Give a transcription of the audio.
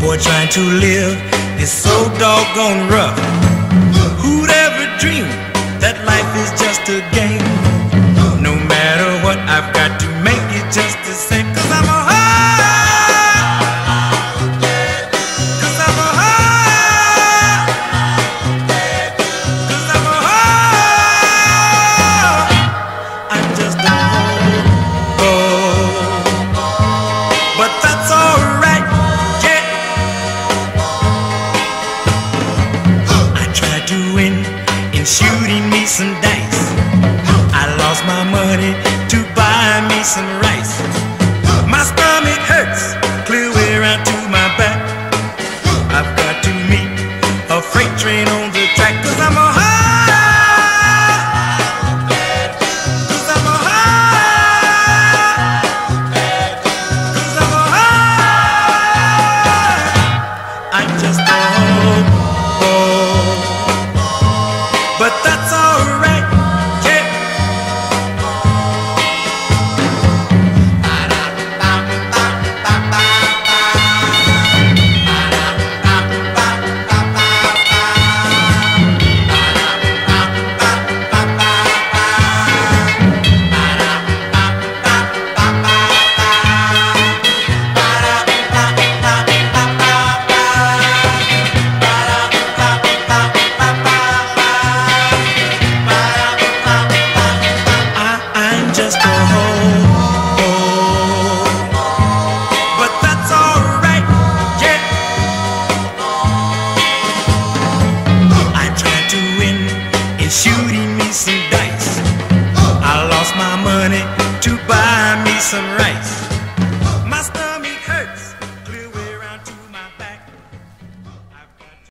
boy trying to live is so doggone rough. Who'd ever dream that life is just a game? No matter what, I've got to make it just the same. Cause I'm a But lost my money to buy me some rice. My stomach hurts, clear around to my back. I've got to meet a freight train on the track, cause I'm a Cause I'm a lost my money to buy me some rice.